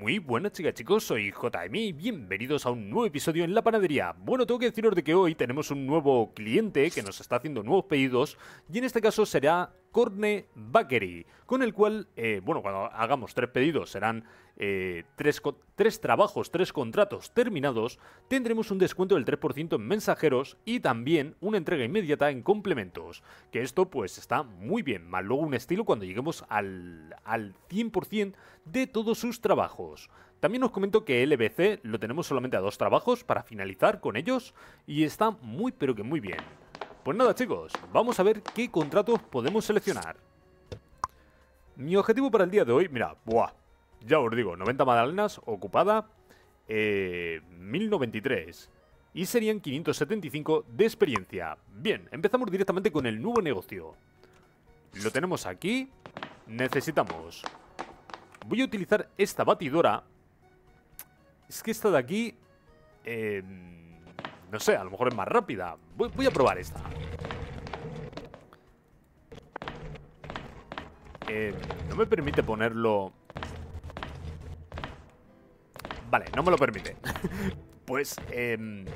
Muy buenas chicas chicos, soy JM y bienvenidos a un nuevo episodio en La Panadería. Bueno, tengo que deciros de que hoy tenemos un nuevo cliente que nos está haciendo nuevos pedidos y en este caso será Corne Bakery, con el cual, eh, bueno, cuando hagamos tres pedidos serán eh, tres, tres, trabajos, tres contratos terminados, tendremos un descuento del 3% en mensajeros y también una entrega inmediata en complementos, que esto pues está muy bien, más luego un estilo cuando lleguemos al, al 100% de todos sus trabajos. También os comento que LBC lo tenemos solamente a dos trabajos para finalizar con ellos y está muy pero que muy bien. Pues nada chicos, vamos a ver qué contratos podemos seleccionar. Mi objetivo para el día de hoy, mira, buah, ya os digo, 90 magdalenas, ocupada, eh, 1093. Y serían 575 de experiencia. Bien, empezamos directamente con el nuevo negocio. Lo tenemos aquí. Necesitamos... Voy a utilizar esta batidora. Es que esta de aquí... Eh, no sé, a lo mejor es más rápida. Voy, a probar esta. Eh, no me permite ponerlo... Vale, no me lo permite. pues, eh,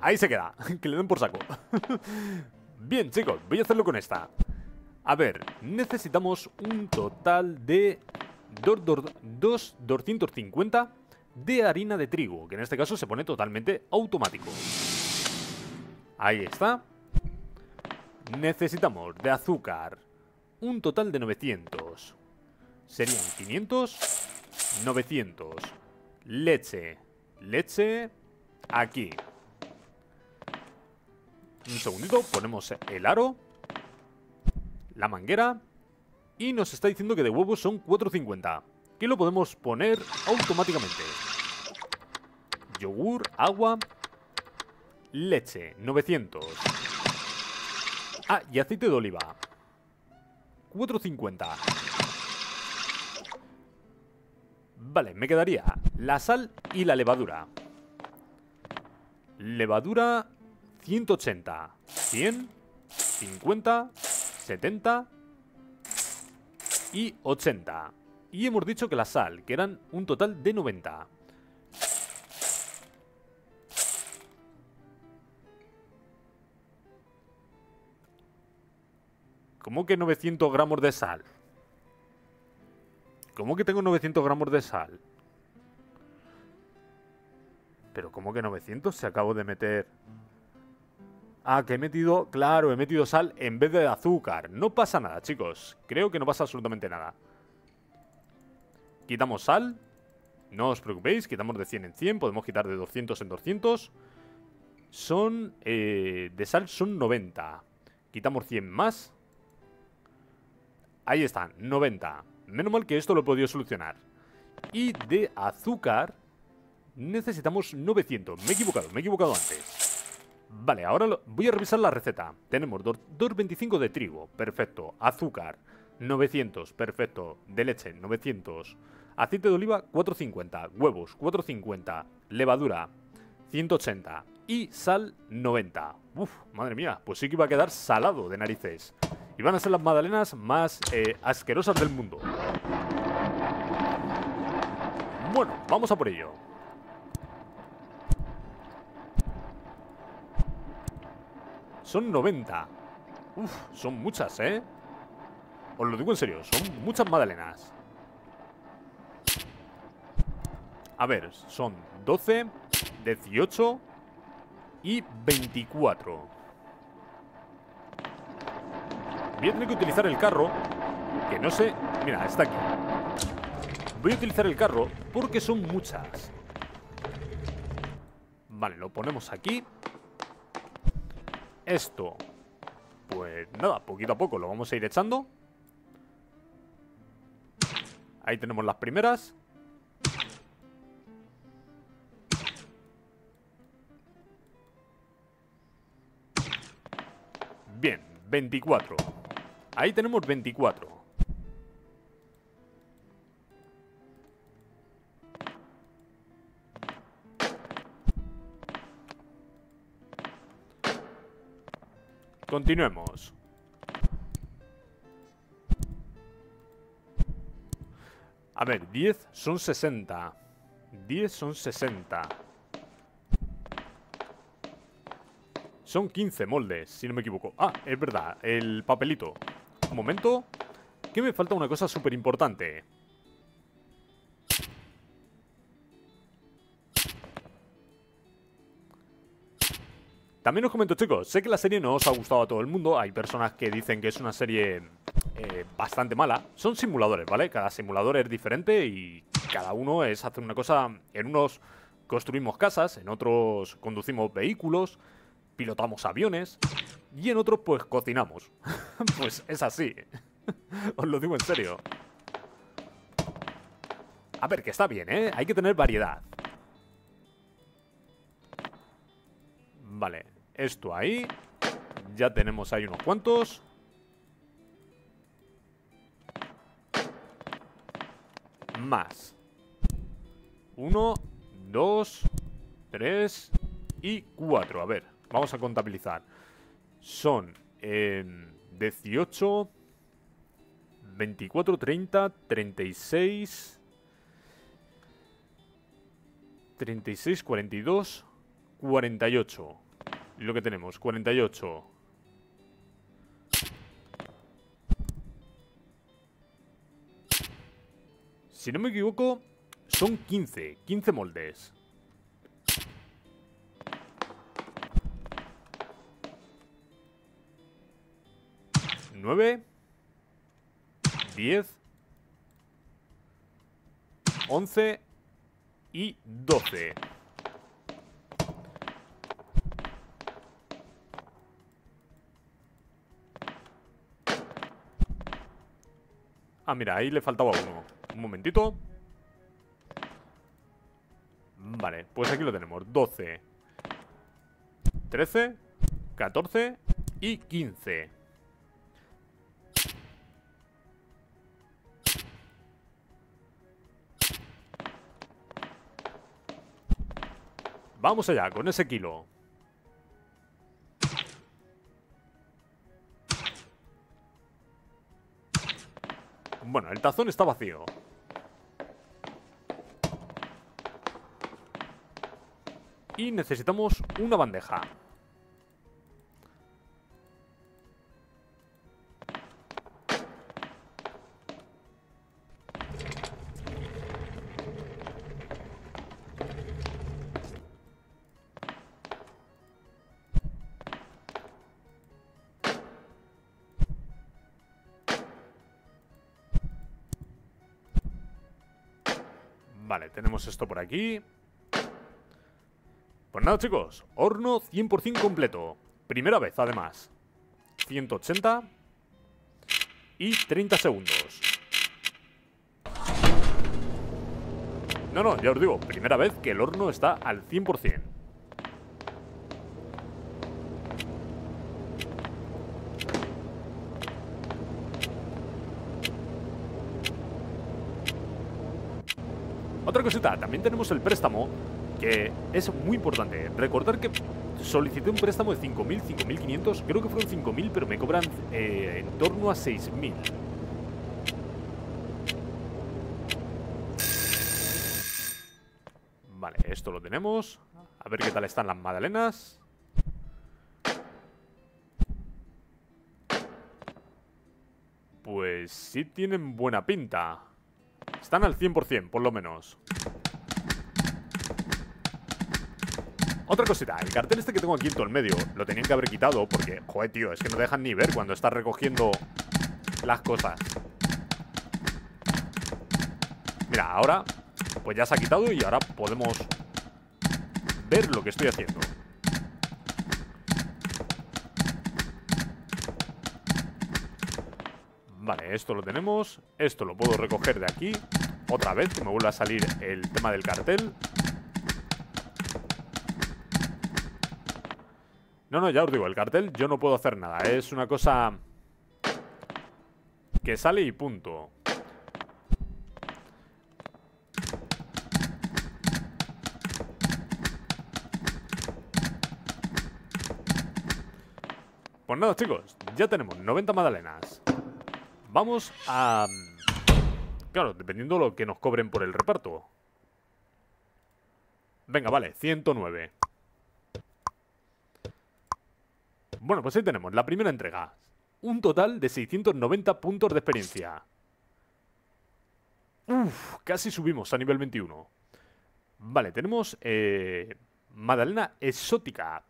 ahí se queda. que le den por saco. Bien, chicos, voy a hacerlo con esta. A ver, necesitamos un total de 2,250 de harina de trigo, que en este caso se pone totalmente automático. Ahí está. Necesitamos de azúcar un total de 900. Serían 500, 900. Leche, leche, aquí. Un segundito, ponemos el aro, la manguera y nos está diciendo que de huevos son 450 que lo podemos poner automáticamente. Yogur, agua, leche, 900. Ah, y aceite de oliva. 450. Vale, me quedaría la sal y la levadura. Levadura 180, 100, 50, 70 y 80. Y hemos dicho que la sal, que eran un total de 90. ¿Cómo que 900 gramos de sal? ¿Cómo que tengo 900 gramos de sal? Pero ¿cómo que 900? Se acabo de meter... Ah, que he metido... Claro, he metido sal en vez de azúcar. No pasa nada, chicos. Creo que no pasa absolutamente nada. Quitamos sal. No os preocupéis, quitamos de 100 en 100. Podemos quitar de 200 en 200. Son... Eh, de sal son 90. Quitamos 100 más. Ahí están, 90. Menos mal que esto lo he podido solucionar. Y de azúcar necesitamos 900. Me he equivocado, me he equivocado antes. Vale, ahora voy a revisar la receta. Tenemos 2,25 de trigo, perfecto. Azúcar, 900, perfecto. De leche, 900. Aceite de oliva, 450. Huevos, 450. Levadura, 180. Y sal, 90. Uf, madre mía, pues sí que iba a quedar salado de narices. Y van a ser las magdalenas más eh, asquerosas del mundo. Bueno, vamos a por ello. Son 90. Uf, son muchas, ¿eh? Os lo digo en serio, son muchas magdalenas. A ver, son 12, 18 y 24. Voy a tener que utilizar el carro, que no sé... Mira, está aquí. Voy a utilizar el carro porque son muchas. Vale, lo ponemos aquí. Esto, pues nada, poquito a poco lo vamos a ir echando. Ahí tenemos las primeras. Bien, 24. Ahí tenemos 24. Continuemos. A ver, 10 son 60. 10 son 60. Son 15 moldes, si no me equivoco. Ah, es verdad, el papelito. Un momento. Que me falta una cosa súper importante. También os comento, chicos, sé que la serie no os ha gustado a todo el mundo. Hay personas que dicen que es una serie eh, bastante mala. Son simuladores, ¿vale? Cada simulador es diferente y cada uno es hacer una cosa... En unos construimos casas, en otros conducimos vehículos, pilotamos aviones y en otros pues cocinamos. pues es así. os lo digo en serio. A ver, que está bien, ¿eh? Hay que tener variedad. Vale, esto ahí. Ya tenemos ahí unos cuantos. Más. Uno, dos, tres y cuatro. A ver, vamos a contabilizar. Son eh, 18, 24, 30, 36, 36, 42, 48. Lo que tenemos, 48. Si no me equivoco, son 15. 15 moldes. ¿9? 10 11 y 12 Ah, mira, ahí le faltaba uno. Un momentito. Vale, pues aquí lo tenemos. 12 13 14 y 15 Vamos allá, con ese kilo Bueno, el tazón está vacío. Y necesitamos una bandeja. Tenemos esto por aquí. Pues nada, chicos. Horno 100% completo. Primera vez, además. 180. Y 30 segundos. No, no, ya os digo. Primera vez que el horno está al 100%. También tenemos el préstamo, que es muy importante. Recordar que solicité un préstamo de 5.000, 5.500, creo que fueron 5.000, pero me cobran eh, en torno a 6.000. Vale, esto lo tenemos. A ver qué tal están las magdalenas. Pues sí tienen buena pinta. Están al 100%, por lo menos. Otra cosita, el cartel este que tengo aquí en todo el medio Lo tenían que haber quitado porque, joder, tío Es que no dejan ni ver cuando estás recogiendo Las cosas. Mira, ahora Pues ya se ha quitado y ahora podemos Ver lo que estoy haciendo. Vale, esto lo tenemos Esto lo puedo recoger de aquí Otra vez, que me vuelva a salir el tema del cartel No, no, ya os digo, el cartel yo no puedo hacer nada Es una cosa Que sale y punto Pues nada chicos, ya tenemos 90 magdalenas Vamos a... Claro, dependiendo lo que nos cobren por el reparto. Venga, vale, 109. Bueno, pues ahí tenemos la primera entrega. Un total de 690 puntos de experiencia. Uf, casi subimos a nivel 21. Vale, tenemos eh, Madalena exótica.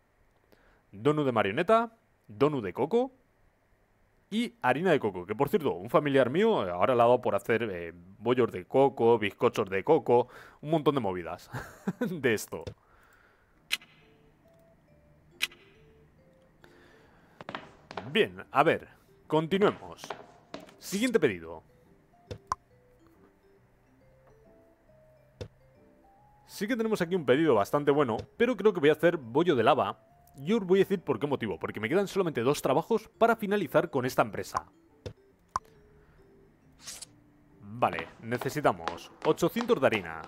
Donu de marioneta, donu de coco y harina de coco. Que por cierto, un familiar mío eh, ahora le ha dado por hacer eh, bollos de coco, bizcochos de coco, un montón de movidas de esto. Bien, a ver, continuemos. Siguiente pedido. Sí que tenemos aquí un pedido bastante bueno, pero creo que voy a hacer bollo de lava. Y os voy a decir por qué motivo, porque me quedan solamente dos trabajos para finalizar con esta empresa. Vale, necesitamos 800 de harina.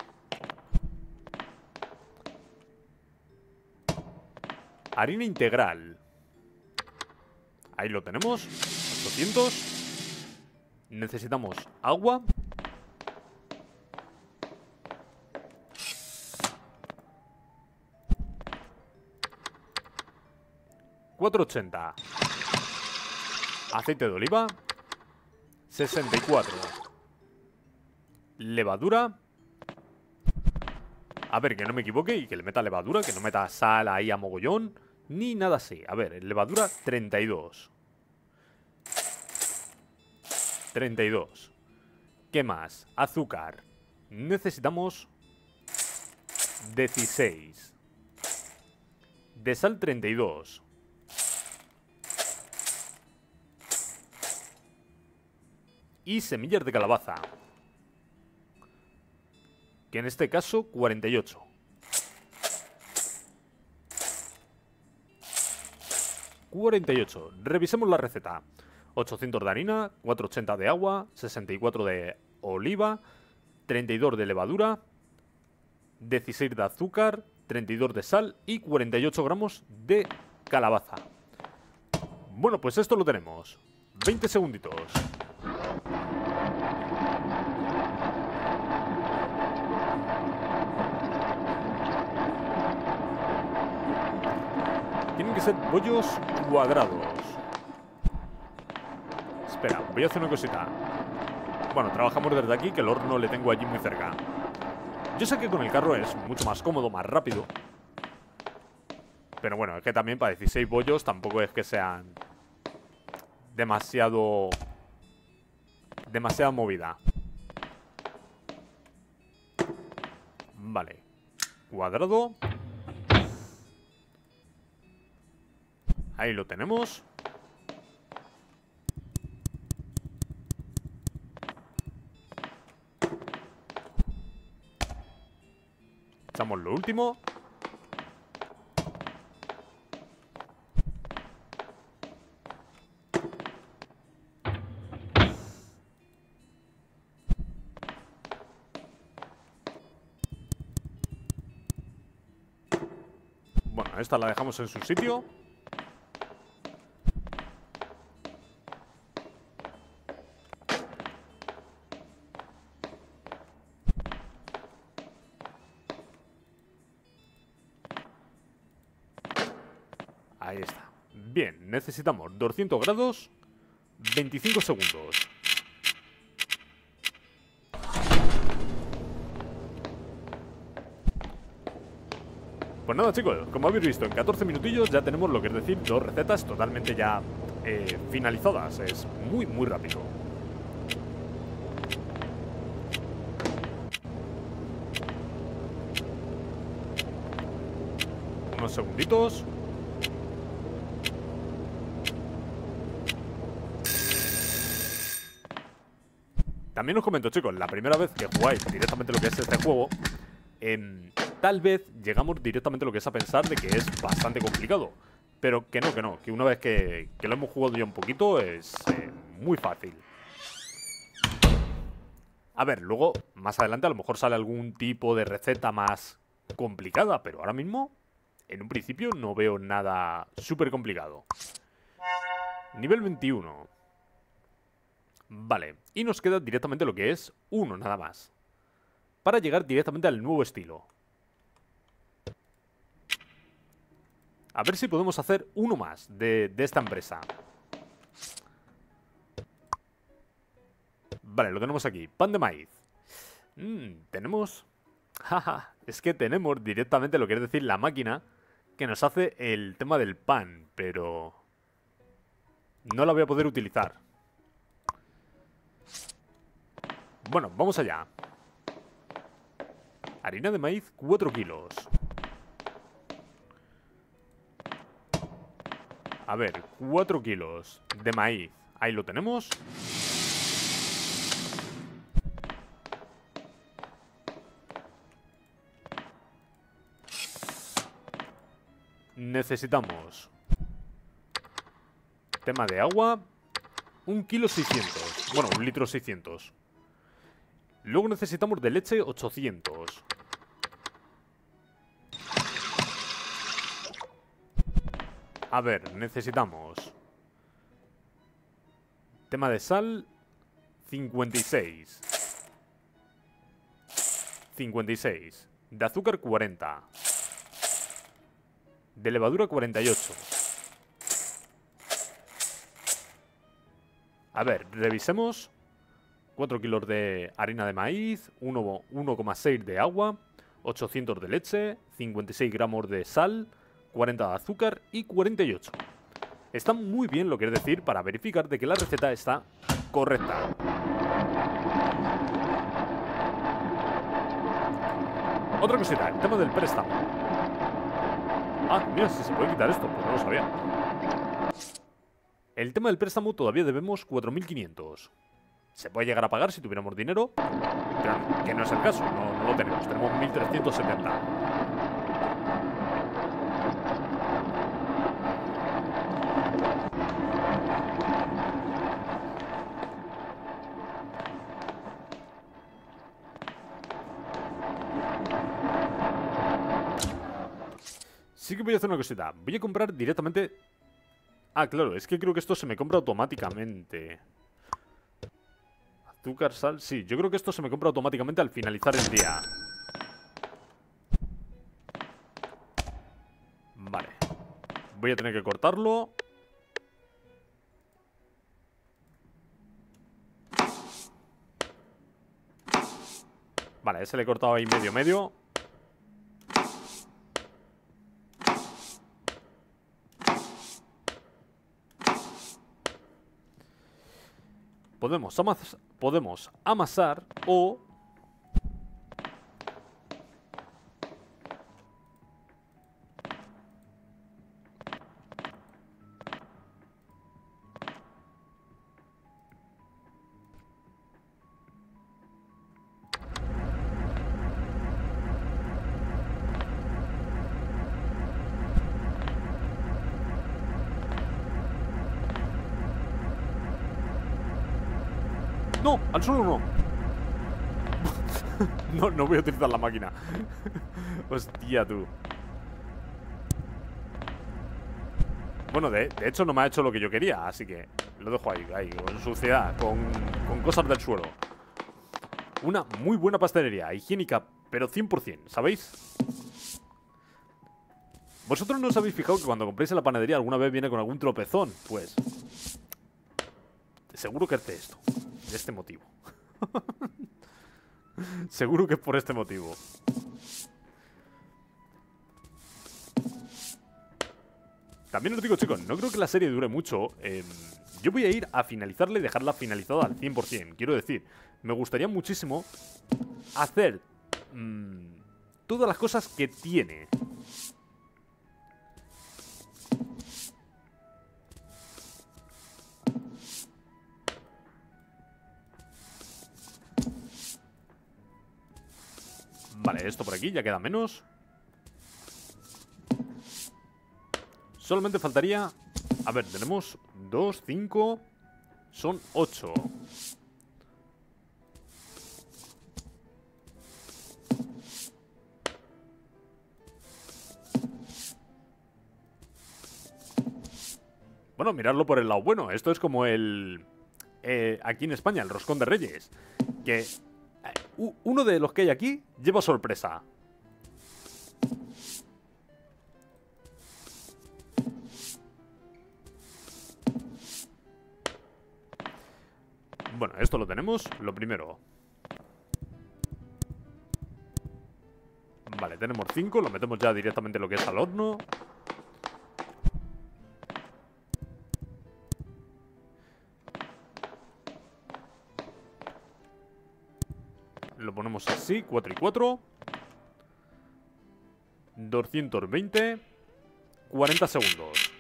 Harina integral. Ahí lo tenemos. 800. Necesitamos agua. $4.80. Aceite de oliva. 64. Levadura. A ver, que no me equivoque y que le meta levadura, que no meta sal ahí a mogollón ni nada así. A ver, levadura 32. 32. ¿Qué más? Azúcar. Necesitamos 16. De sal 32. Y semillas de calabaza. Que en este caso 48. 48. Revisemos la receta. 800 de harina, 480 de agua, 64 de oliva, 32 de levadura, 16 de azúcar, 32 de sal y 48 gramos de calabaza. Bueno, pues esto lo tenemos. 20 segunditos. Ser bollos cuadrados. Espera, voy a hacer una cosita. Bueno, trabajamos desde aquí, que el horno le tengo allí muy cerca. Yo sé que con el carro es mucho más cómodo, más rápido. Pero bueno, es que también para 16 bollos tampoco es que sean demasiado... Demasiada movida. Vale. Cuadrado. Ahí lo tenemos. Echamos lo último. Bueno, esta la dejamos en su sitio. Necesitamos 200 grados, 25 segundos. Pues nada chicos, como habéis visto, en 14 minutillos ya tenemos lo que es decir, dos recetas totalmente ya eh, finalizadas. Es muy, muy rápido. Unos segunditos. También os comento, chicos, la primera vez que jugáis directamente lo que es este juego, em, tal vez llegamos directamente lo que es a pensar de que es bastante complicado. Pero que no, que no, que una vez que, lo hemos jugado ya un poquito es eh, muy fácil. A ver, luego, más adelante a lo mejor sale algún tipo de receta más complicada, pero ahora mismo, en un principio, no veo nada súper complicado. Nivel 21. Vale, y nos queda directamente lo que es uno nada más. Para llegar directamente al nuevo estilo. A ver si podemos hacer uno más de, esta empresa. Vale, lo tenemos aquí. Pan de maíz. Mm, tenemos... Es que tenemos directamente lo que es decir la máquina que nos hace el tema del pan, pero... No la voy a poder utilizar. Bueno, vamos allá. Harina de maíz, 4 kilos. A ver, 4 kilos de maíz. Ahí lo tenemos. Necesitamos tema de agua, un kilo 600. Bueno, un litro 600. Luego necesitamos de leche 800. A ver, necesitamos... Tema de sal... 56. 56. De azúcar 40. De levadura 48. A ver, revisemos. 4 kilos de harina de maíz, 1,6 de agua, 800 de leche, 56 gramos de sal, 40 de azúcar y 48. Está muy bien lo que es decir para verificar de que la receta está correcta. Otra cosita, el tema del préstamo. Ah, mira, si se puede quitar esto, pues no lo sabía. El tema del préstamo todavía debemos 4.500. Se puede llegar a pagar si tuviéramos dinero, pero que no es el caso, no, no lo tenemos, tenemos 1.370. Sí que voy a hacer una cosita. Voy a comprar directamente... Ah, claro, es que creo que esto se me compra automáticamente. Azúcar, sal... Sí, yo creo que esto se me compra automáticamente al finalizar el día. Vale. Voy a tener que cortarlo. Vale, ese le he cortado ahí medio medio. Podemos, amasar o No, al suelo no. no, no voy a utilizar la máquina. Hostia, tú. Bueno, de, hecho no me ha hecho lo que yo quería, así que lo dejo ahí, ahí, con suciedad, con, con cosas del suelo. Una muy buena pastelería, higiénica, pero 100%, ¿sabéis? ¿Vosotros no os habéis fijado que cuando compréis en la panadería alguna vez viene con algún tropezón? Pues... Seguro que hace esto este motivo. Seguro que es por este motivo. También os digo, chicos, no creo que la serie dure mucho. Em, yo voy a ir a finalizarla y dejarla finalizada al 100%. Quiero decir, me gustaría muchísimo hacer mm, todas las cosas que tiene. Vale, esto por aquí ya queda menos. Solamente faltaría... A ver, tenemos 2, 5... Son 8. Bueno, miradlo por el lado bueno. Esto es como el... eh, aquí en España, el roscón de reyes. Que uno de los que hay aquí lleva sorpresa. Bueno, esto lo tenemos, lo primero. Vale, tenemos 5, lo metemos ya directamente lo que es al horno. Así, 4 y 4. 220. 40 segundos.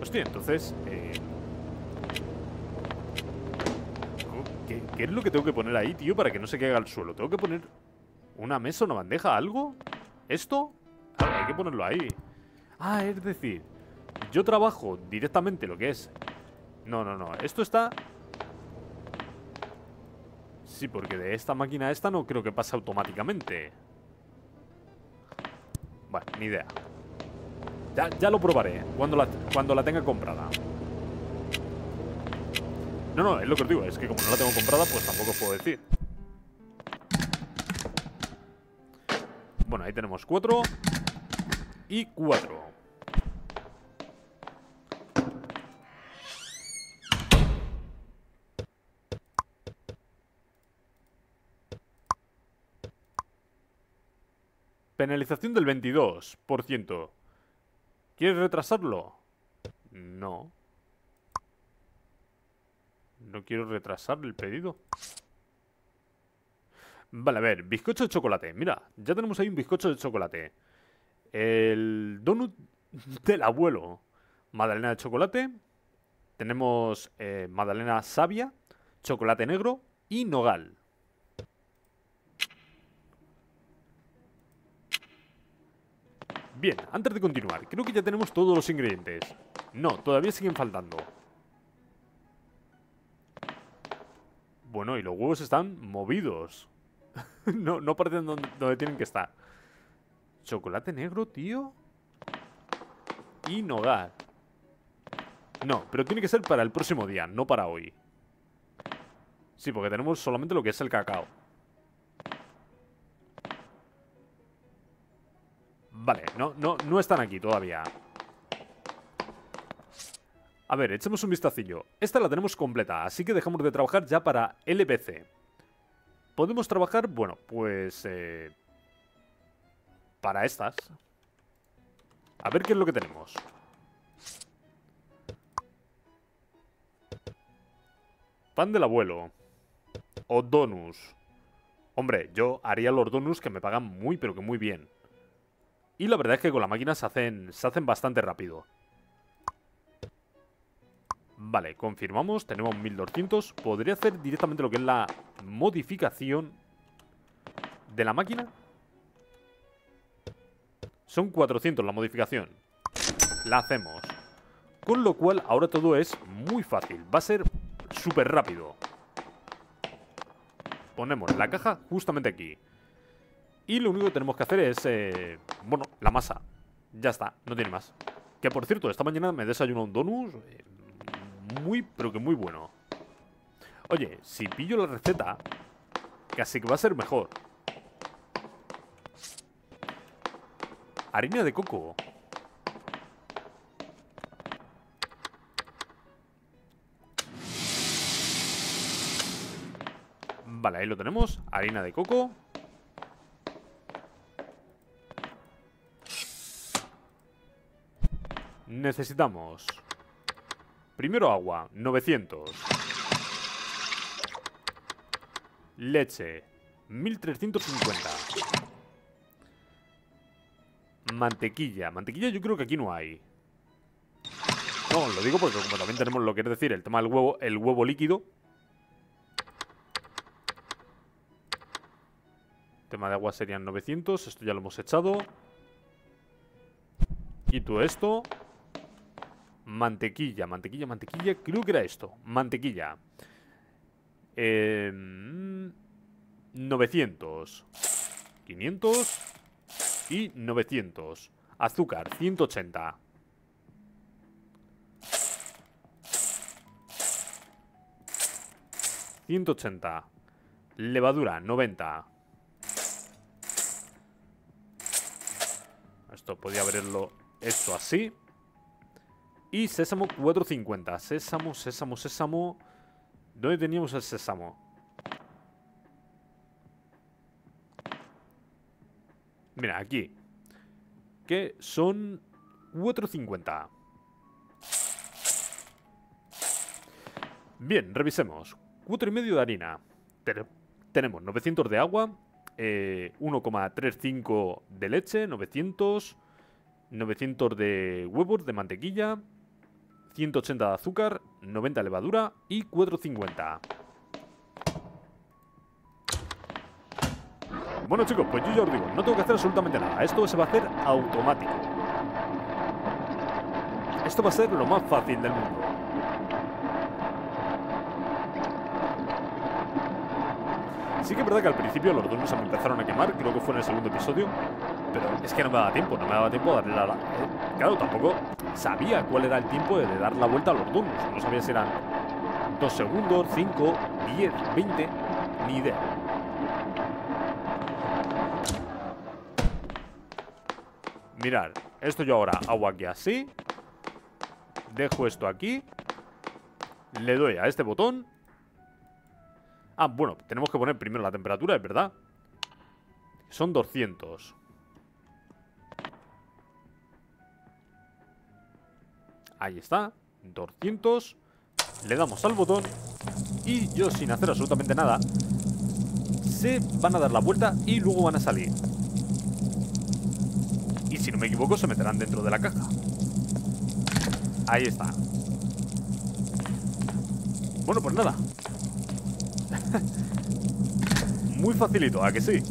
Hostia, entonces... Eh... ¿Qué, ¿Qué, es lo que tengo que poner ahí, tío, para que no se caiga al suelo? ¿Tengo que poner una mesa, una bandeja, algo? ¿Esto? hay que ponerlo ahí. Ah, es decir, yo trabajo directamente lo que es... No, no, no. Esto está... Sí, porque de esta máquina a esta no creo que pase automáticamente. Bueno, ni idea. Ya, lo probaré cuando la, cuando la tenga comprada. No, no, es lo que os digo. Es que como no la tengo comprada, pues tampoco os puedo decir. Bueno, ahí tenemos cuatro. Y cuatro. Penalización del 22%. ¿Quieres retrasarlo? No. No quiero retrasar el pedido. Vale, a ver, bizcocho de chocolate. Mira, ya tenemos ahí un bizcocho de chocolate. El donut del abuelo. Madalena de chocolate. Tenemos eh, magdalena sabia, chocolate negro y nogal. Bien, antes de continuar, creo que ya tenemos todos los ingredientes. No, todavía siguen faltando. Bueno, y los huevos están movidos. no, no parecen donde, tienen que estar. Chocolate negro, tío. Y nogar. No, pero tiene que ser para el próximo día, no para hoy. Sí, porque tenemos solamente lo que es el cacao. Vale, no, no, no están aquí todavía. A ver, echemos un vistacillo. Esta la tenemos completa, así que dejamos de trabajar ya para LPC. Podemos trabajar, bueno, pues... Eh, para estas. A ver qué es lo que tenemos. Pan del abuelo. O donus. Hombre, yo haría los donus que me pagan muy, pero que muy bien. Y la verdad es que con la máquina se hacen, se hacen bastante rápido. Vale, confirmamos, tenemos 1200 Podría hacer directamente lo que es la modificación de la máquina. Son 400 la modificación. La hacemos. Con lo cual ahora todo es muy fácil. Va a ser súper rápido. Ponemos la caja justamente aquí y lo único que tenemos que hacer es, eh, bueno, la masa. Ya está, no tiene más. Que por cierto, esta mañana me desayuno un donus eh, muy, pero que muy bueno. Oye, si pillo la receta, casi que va a ser mejor. Harina de coco. Vale, ahí lo tenemos. Harina de coco. Necesitamos... Primero agua, 900. Leche, 1350. Mantequilla. Mantequilla yo creo que aquí no hay. No, lo digo porque también tenemos lo que es decir, el tema del huevo, el huevo líquido. tema de agua serían 900, esto ya lo hemos echado. Quito esto. Mantequilla, mantequilla, mantequilla. Creo que era esto. Mantequilla. 900. 500. y 900. Azúcar, 180. ¿180? Levadura, 90. Esto podía haberlo hecho así. Y sésamo 450. Sésamo, sésamo, sésamo. ¿Dónde teníamos el sésamo? Mira, aquí. Que son 450. Bien, revisemos. 4 y medio de harina. tenemos 900 de agua, 1,35 eh, de leche, 900, 900 de huevos, de mantequilla, 180 de azúcar, 90 de levadura y 450. Bueno chicos, pues yo ya os digo, no tengo que hacer absolutamente nada. Esto se va a hacer automático. Esto va a ser lo más fácil del mundo. Sí que es verdad que al principio los donuts se me empezaron a quemar, creo que fue en el segundo episodio, pero es que no me daba tiempo, no me daba tiempo de darle la... Eh, claro, tampoco sabía cuál era el tiempo de dar la vuelta a los donuts, no sabía si eran 2 segundos, 5, 10, 20, ni idea. Mirad, esto yo ahora hago aquí así, dejo esto aquí, le doy a este botón Ah, bueno, tenemos que poner primero la temperatura, es verdad. Son 200. Ahí está. 200. Le damos al botón. Y yo sin hacer absolutamente nada. Se van a dar la vuelta y luego van a salir. Y si no me equivoco se meterán dentro de la caja. Ahí está. Bueno, pues nada. Muy facilito, ¿a que sí?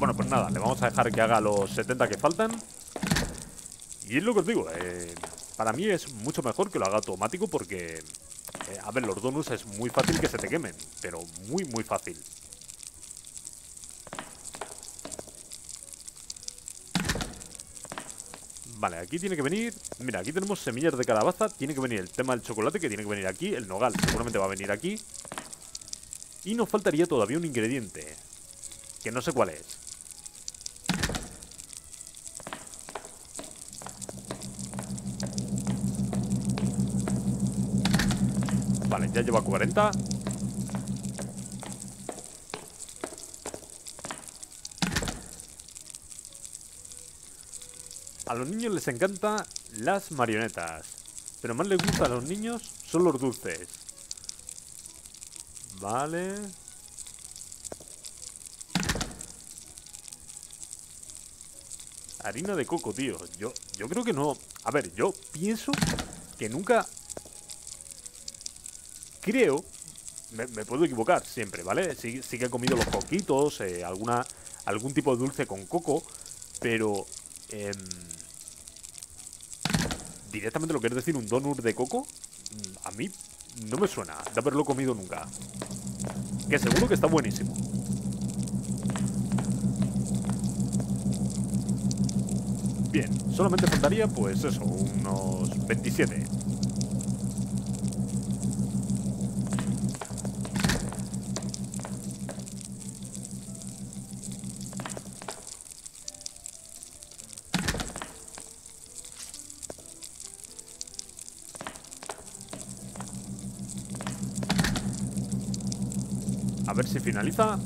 Bueno, pues nada, le vamos a que haga los 70 que faltan. Y es lo que os digo, eh, para mí es mucho mejor que lo haga automático porque... Eh, a ver, los donuts es muy fácil que se te quemen, pero muy, muy fácil. Vale, aquí tiene que venir... Mira, aquí tenemos semillas de calabaza Tiene que venir el tema del chocolate que tiene que venir aquí El nogal seguramente va a venir aquí Y nos faltaría todavía un ingrediente Que no sé cuál es Vale, ya lleva 40 A los niños les encantan las marionetas Pero más les gusta a los niños son los dulces. Vale. Harina de coco, tío. Yo, yo creo que no. A ver, yo pienso que nunca creo, me, puedo equivocar siempre, ¿vale? Sí, que he comido los coquitos, eh, alguna, algún tipo de dulce con coco, pero... Em, directamente lo que es decir un donut de coco, mm, a mí no me suena de haberlo comido nunca. Que seguro que está buenísimo. Bien, solamente faltaría pues eso, unos 27. Bien,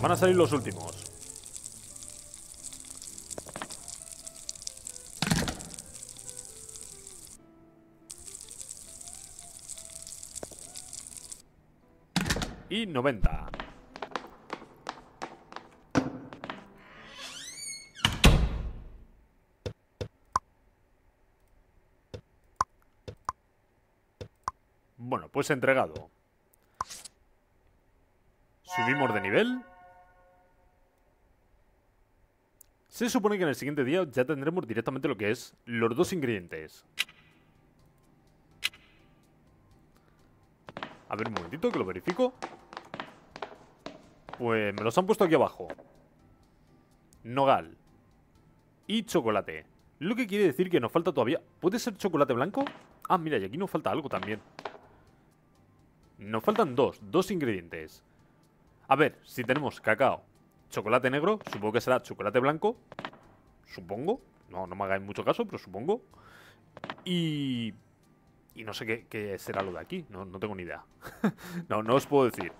van a salir los últimos. 90. Bueno, pues entregado. Subimos de nivel. Se supone que en el siguiente día ya tendremos directamente lo que es los dos ingredientes. A ver, un momentito, que lo verifico. Pues me los han puesto aquí abajo. Nogal. Y chocolate. Lo que quiere decir que nos falta todavía... ¿Puede ser chocolate blanco? Ah, mira, y aquí nos falta algo también. Nos faltan dos, dos ingredientes. A ver, si tenemos cacao, chocolate negro, supongo que será chocolate blanco. Supongo. No, no me hagáis mucho caso, pero supongo. Y... Y no sé qué, será lo de aquí. No, no tengo ni idea. no, no os puedo decir.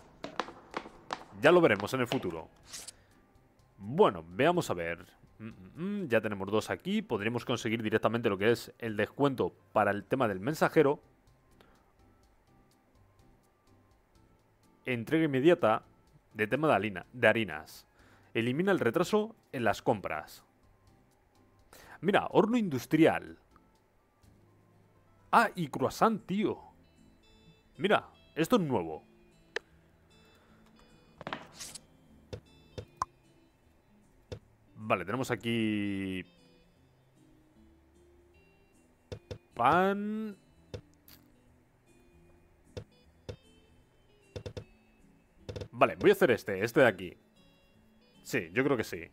Ya lo veremos en el futuro. Bueno, veamos a ver. Mm, mm, mm, ya tenemos dos aquí. Podríamos conseguir directamente lo que es el descuento para el tema del mensajero. Entrega inmediata de tema de, de harinas. Elimina el retraso en las compras. Mira, horno industrial. Ah, y croissant, tío. Mira, esto es nuevo. Vale, tenemos aquí... Pan... Vale, voy a hacer este, este de aquí. Sí, yo creo que sí.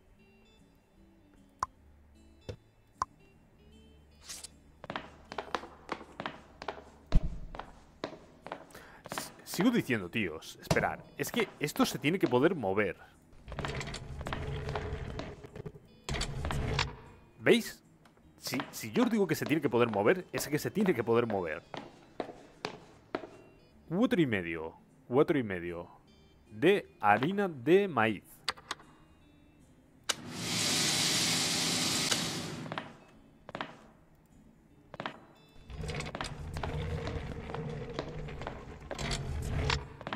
Sigo diciendo, tíos. Esperar. Es que esto se tiene que poder mover. ¿Veis? Si, si yo os digo que se tiene que poder mover, es que se tiene que poder mover. Cuatro y medio. Cuatro y medio de harina de maíz.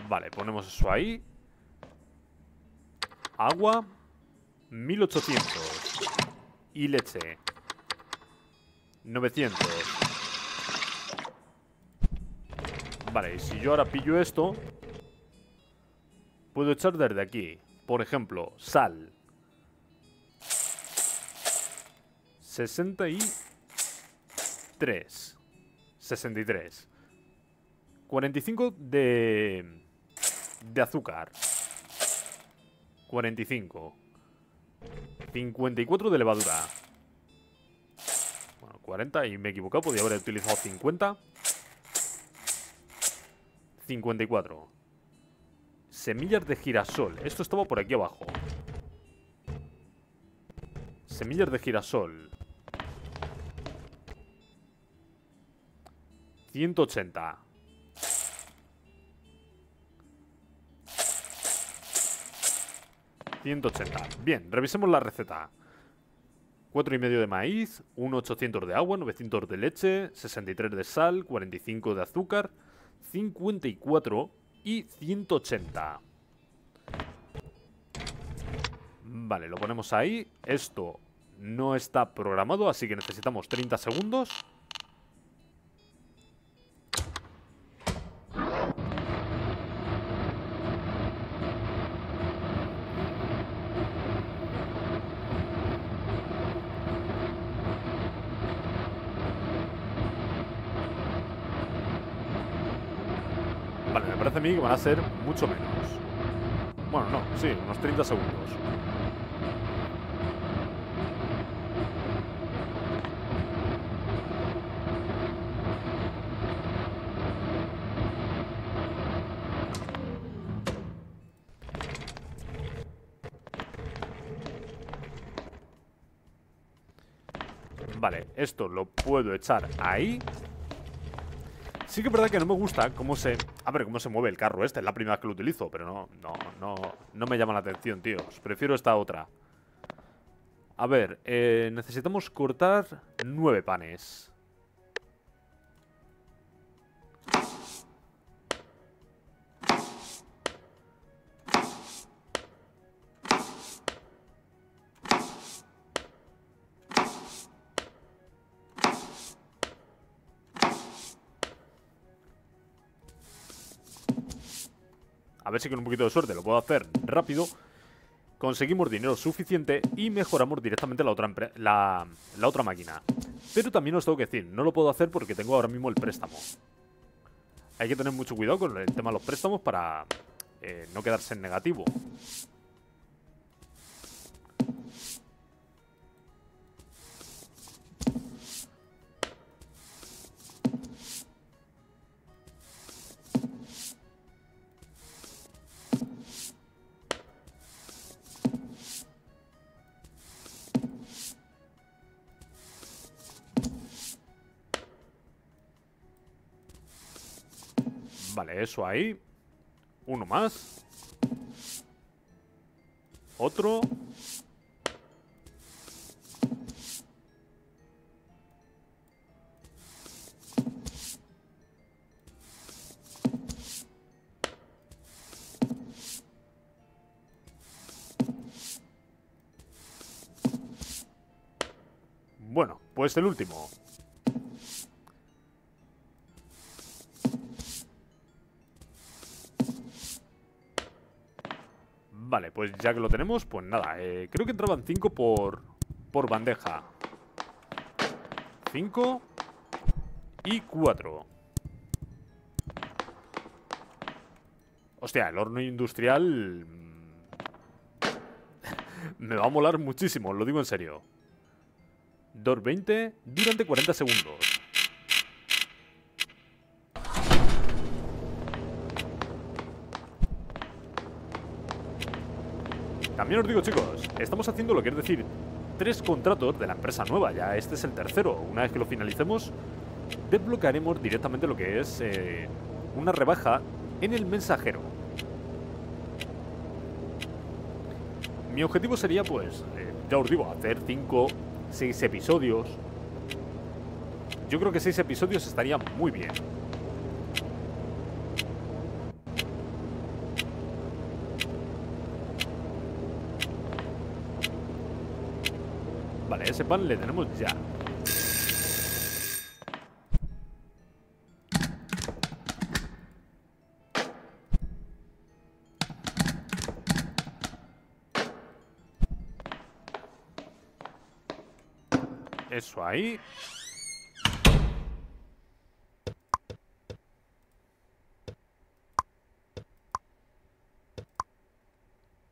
Vale, ponemos eso ahí. Agua. 1800. Y leche. 900. Vale, y si yo ahora pillo esto, Puedo echar desde aquí. Por ejemplo, sal. 63. 63. 45 de... De azúcar. 45. 54 de levadura. Bueno, 40 y me he equivocado. Podría haber utilizado 50. 54. Semillas de girasol. Esto estaba por aquí abajo. Semillas de girasol. 180. ...180. Bien, revisemos la receta. 4 y medio de maíz, 1,800 de agua, 900 de leche, 63 de sal, 45 de azúcar, 54 y 180. Vale, lo ponemos ahí. Esto no está programado, así que necesitamos 30 segundos. Parece a mí que van a ser mucho menos. Bueno, no, sí, unos 30 segundos. Vale, esto lo puedo echar ahí Sí que es verdad que no me gusta cómo se... A ver, cómo se mueve el carro este. Es la primera vez que lo utilizo, pero no, no, no, no me llama la atención, tío. Prefiero esta otra. A ver, eh, necesitamos cortar nueve panes. A ver si con un poquito de suerte lo puedo hacer rápido conseguimos dinero suficiente y mejoramos directamente la otra, máquina. Pero también os tengo que decir, no lo puedo hacer porque tengo ahora mismo el préstamo. Hay que tener mucho cuidado con el tema de los préstamos para eh, no quedarse en negativo. Vale, eso ahí. Uno más. Otro. Bueno, pues el último. Pues ya que lo tenemos, pues nada. Eh, creo que entraban 5 por, por bandeja. 5 y 4. Hostia, el horno industrial... Mm, me va a molar muchísimo, lo digo en serio. 2.20 durante 40 segundos. También os digo, chicos, estamos haciendo lo que es decir, tres contratos de la empresa nueva. Ya este es el tercero. Una vez que lo finalicemos, desbloquearemos directamente lo que es eh, una rebaja en el mensajero. Mi objetivo sería, pues, eh, ya os digo, hacer 5, 6 episodios. Yo creo que 6 episodios estaría muy bien. Ese pan le tenemos ya. Eso ahí.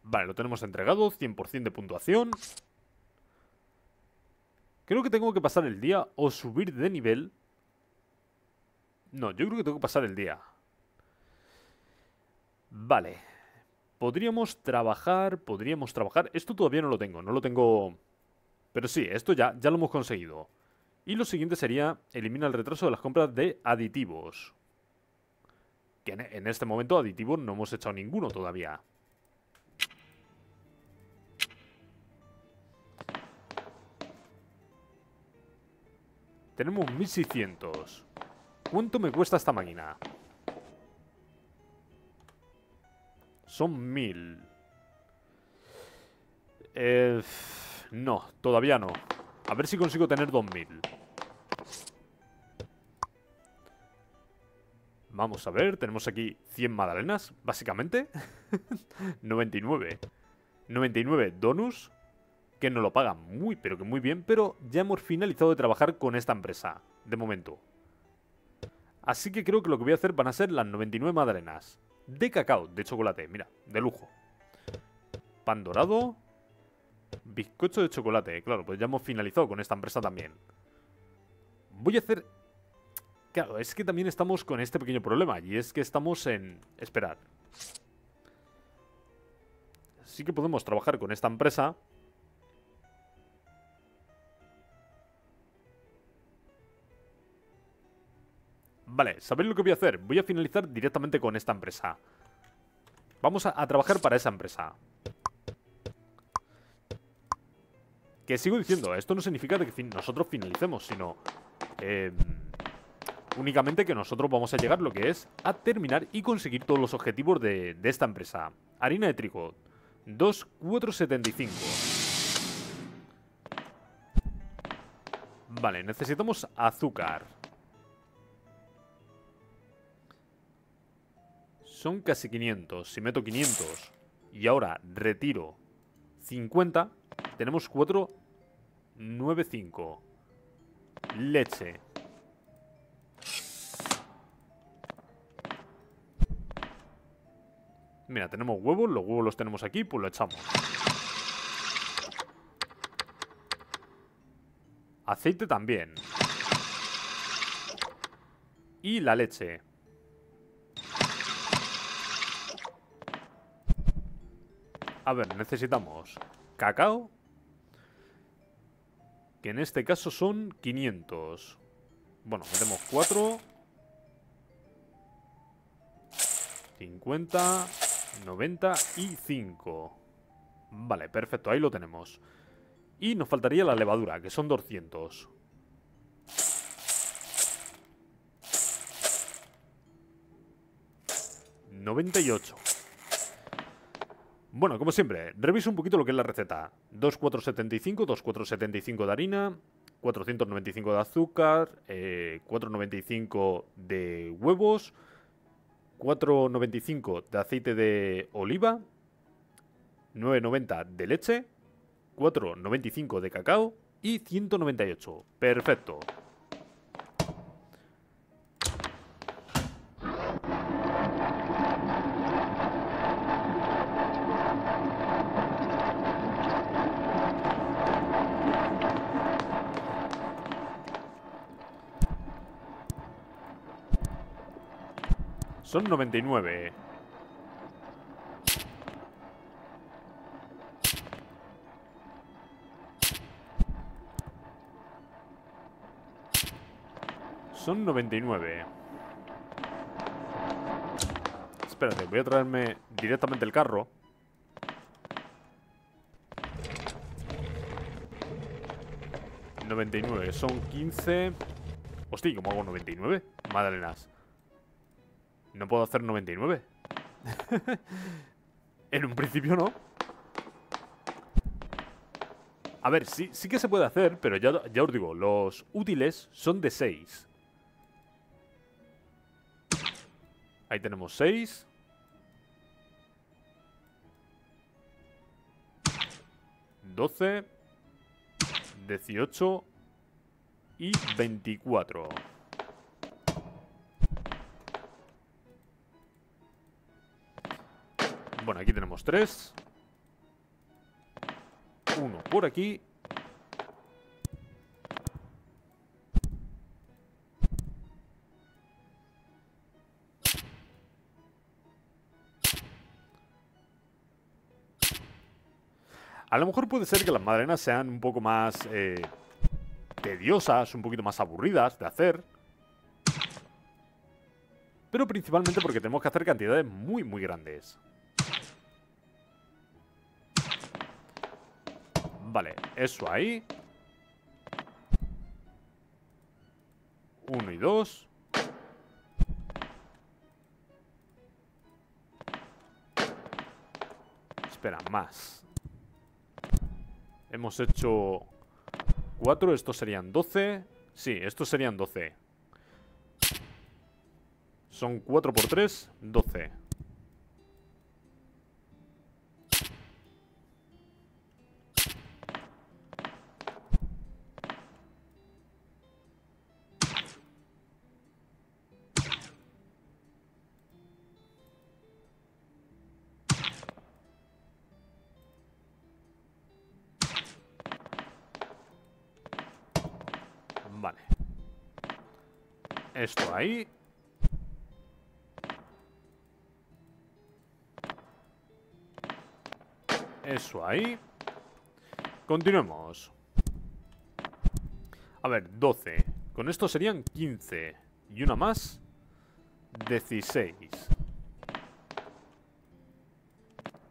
Vale, lo tenemos entregado, 100% de puntuación. Creo que tengo que pasar el día o subir de nivel. No, yo creo que tengo que pasar el día. Vale. Podríamos trabajar, podríamos trabajar. Esto todavía no lo tengo, no lo tengo... Pero sí, esto ya, ya lo hemos conseguido. Y lo siguiente sería, elimina el retraso de las compras de aditivos. Que en este momento aditivos no hemos echado ninguno todavía. Tenemos 1600. ¿Cuánto me cuesta esta máquina? Son 1000. Eh, no, todavía no. A ver si consigo tener 2000. Vamos a ver, tenemos aquí 100 magdalenas, básicamente. 99. 99 donuts que nos lo pagan muy, pero que muy bien, pero ya hemos finalizado de trabajar con esta empresa, de momento. Así que creo que lo que voy a hacer van a ser las 99 madalenas de cacao, de chocolate, mira, de lujo. Pan dorado, bizcocho de chocolate, claro, pues ya hemos finalizado con esta empresa también. Voy a hacer... Claro, es que también estamos con este pequeño problema, y es que estamos en... Esperar. Sí que podemos trabajar con esta empresa, Vale, ¿sabéis lo que voy a hacer? Voy a finalizar directamente con esta empresa. Vamos a, trabajar para esa empresa. Que sigo diciendo, esto no significa que nosotros finalicemos, sino... Em, únicamente que nosotros vamos a llegar lo que es a terminar y conseguir todos los objetivos de, de esta empresa. Harina de trigo, 2,475. Vale, necesitamos azúcar. Son casi 500. Si meto 500 y ahora retiro 50, tenemos 495. Leche. Mira, tenemos huevos, los huevos los tenemos aquí, pues lo echamos. Aceite también. Y la leche. A ver, necesitamos cacao. Que en este caso son 500. Bueno, metemos 4. 50. 95. Vale, perfecto, ahí lo tenemos. Y nos faltaría la levadura, que son 200. ...98... Bueno, como siempre, reviso un poquito lo que es la receta. 2475, 2475 de harina, 495 de azúcar, 495 eh, de huevos, 4,95 de aceite de oliva, 9,90 de leche, 4,95 de cacao y 198. Perfecto. Son 99. Son 99. Espérate, voy a traerme directamente el carro. ¿99? Son 15... Hostia, ¿cómo hago 99? Madalenas. No puedo hacer 99. en un principio no. A ver, sí, sí que se puede hacer, pero ya, ya os digo, los útiles son de 6. Ahí tenemos 6. 12. 18. Y 24. Bueno, aquí tenemos tres. Uno por aquí. A lo mejor puede ser que las madrenas sean un poco más eh, tediosas, un poquito más aburridas de hacer. Pero principalmente porque tenemos que hacer cantidades muy, muy grandes. Vale, eso ahí. Uno y dos. Espera, más. Hemos hecho cuatro. Estos serían doce. Sí, estos serían doce. Son cuatro por tres, doce. Ahí. Eso ahí. Continuemos. A ver, 12. Con esto serían 15. Y una más. 16.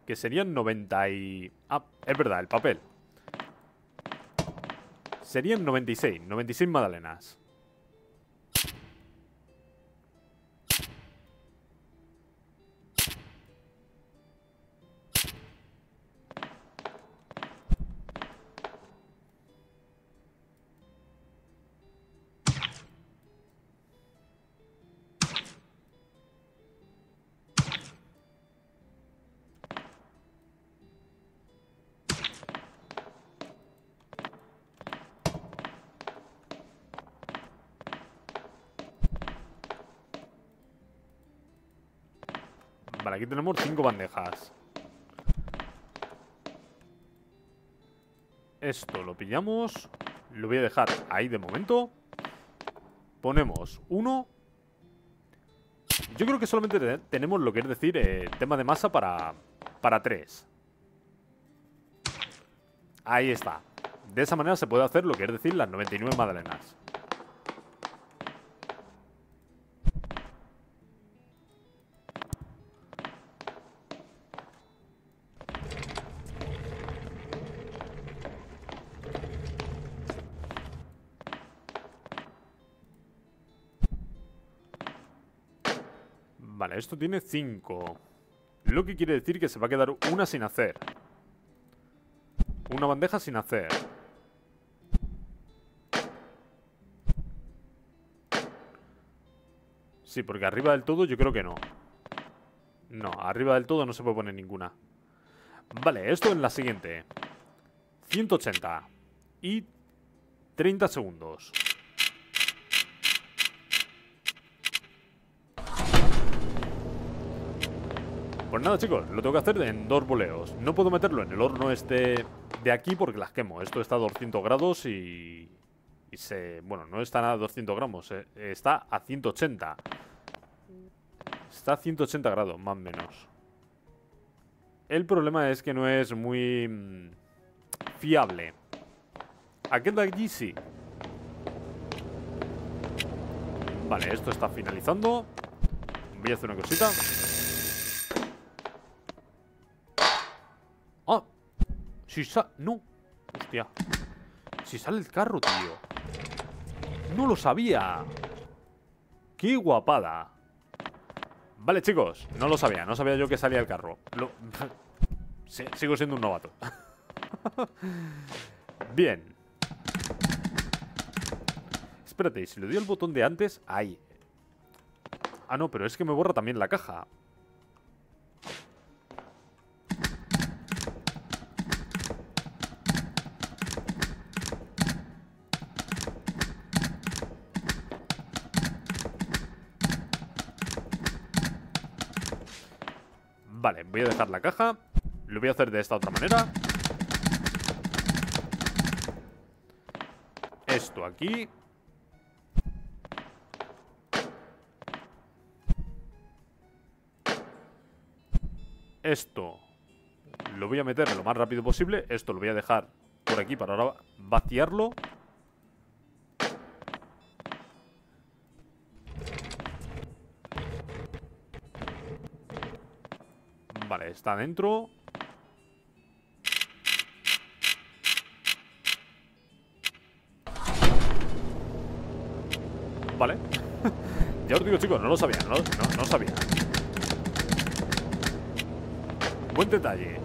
Que serían 90 y... Ah, es verdad, el papel. Serían 96, 96 magdalenas. Aquí tenemos cinco bandejas. Esto lo pillamos. Lo voy a dejar ahí de momento. Ponemos uno. Yo creo que solamente tenemos lo que es decir eh, tema de masa para, para tres. Ahí está. De esa manera se puede hacer lo que es decir las 99 magdalenas. Esto tiene 5. Lo que quiere decir que se va a quedar una sin hacer. Una bandeja sin hacer. Sí, porque arriba del todo yo creo que no. No, arriba del todo no se puede poner ninguna. Vale, esto en la siguiente. 180. Y 30 segundos. Pues nada chicos, lo tengo que hacer en dos boleos No puedo meterlo en el horno este de aquí porque las quemo. Esto está a 200 grados y... y se... Bueno, no está a 200 gramos eh, Está a 180 Está a 180 grados, más o menos. El problema es que no es muy... Mm, fiable. Aquel de allí sí. Vale, esto está finalizando. Voy a hacer una cosita Si sale... No. Hostia. Si sale el carro, tío. No lo sabía. ¡Qué guapada! Vale, chicos. No lo sabía. No sabía yo que salía el carro. Lo... sigo siendo un novato. Bien. Espérate, si le doy el botón de antes... Ahí. Ah, no, pero es que me borra también la caja. Voy a dejar la caja Lo voy a hacer de esta otra manera. Esto aquí. Esto Lo voy a meter lo más rápido posible. Esto lo voy a dejar por aquí para ahora vaciarlo está dentro. Vale. ya os digo, chicos, no lo sabía, no, no, no sabía. Buen detalle.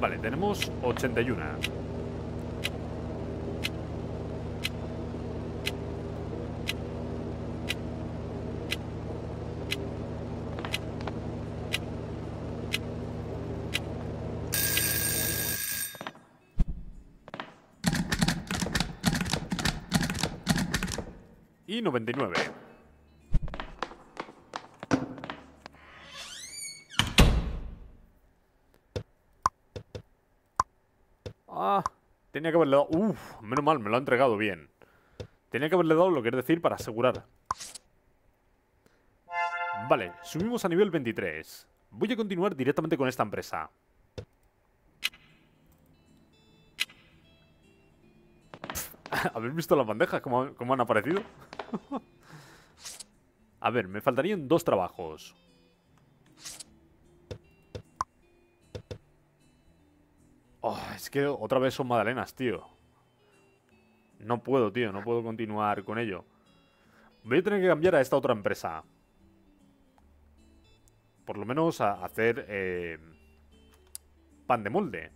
Vale, tenemos 81. Y 99. Ah, tenía que haberle dado... Uf, menos mal, me lo ha entregado bien. Tenía que haberle dado lo que es decir para asegurar. Vale, subimos a nivel 23. Voy a continuar directamente con esta empresa. ¿Habéis visto las bandejas? ¿Cómo, cómo han aparecido? A ver, me faltarían dos trabajos. Oh, es que otra vez son magdalenas, tío. No puedo, tío. No puedo continuar con ello. Voy a tener que cambiar a esta otra empresa. Por lo menos a hacer eh, pan de molde.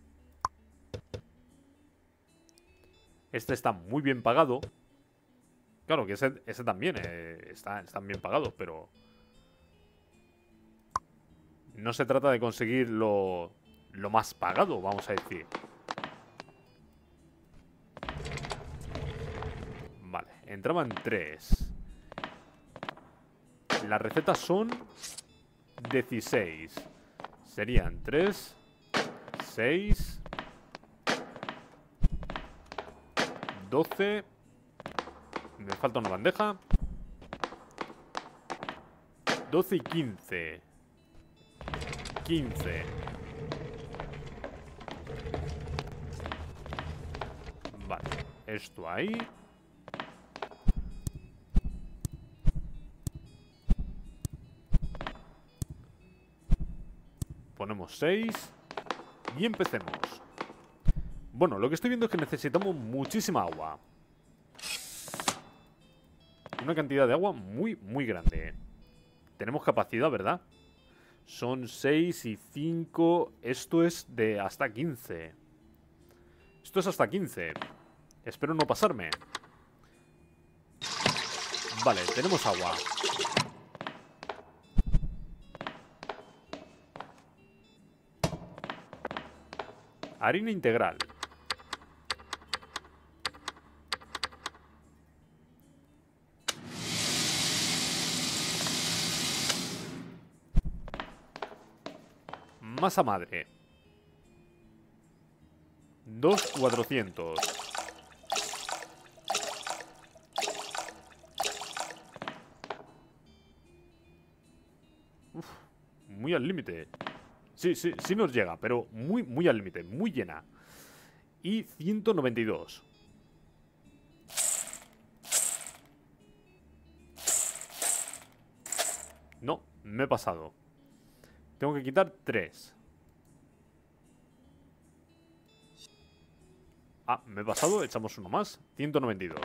Este está muy bien pagado. Claro, que ese, también eh, está, están bien pagado, pero... No se trata de conseguir lo, lo más pagado, vamos a decir. Vale, entraban tres. Las recetas son 16. Serían 3, 6, 12. Me falta una bandeja. 12 y 15. 15. Vale. Esto ahí. Ponemos 6. Y empecemos. Bueno, lo que estoy viendo es que necesitamos muchísima agua. Una cantidad de agua muy, muy grande. Tenemos capacidad, ¿verdad? Son 6 y 5. Esto es de hasta 15. Esto es hasta 15. Espero no pasarme. Vale, tenemos agua. Harina integral. Masa madre. 2,400. Uf, muy al límite. Sí, sí, sí nos llega, pero muy, muy al límite, muy llena. Y 192. No, me he pasado. Tengo que quitar 3. Ah, me he pasado, echamos uno más. 192.